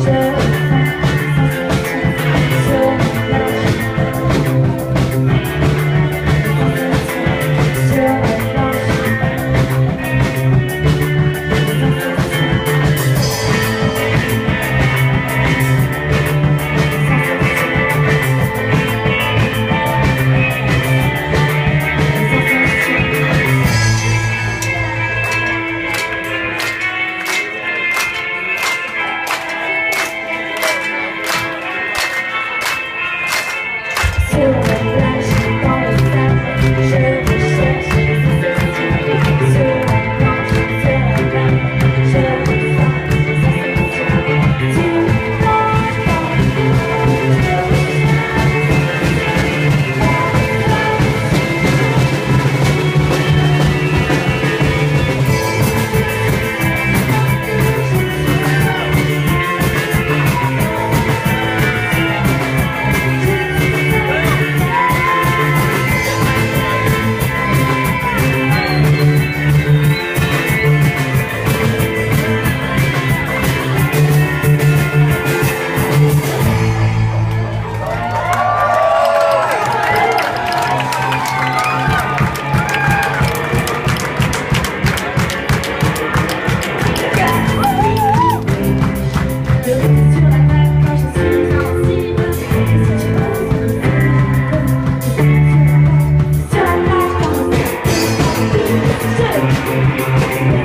share feel Thank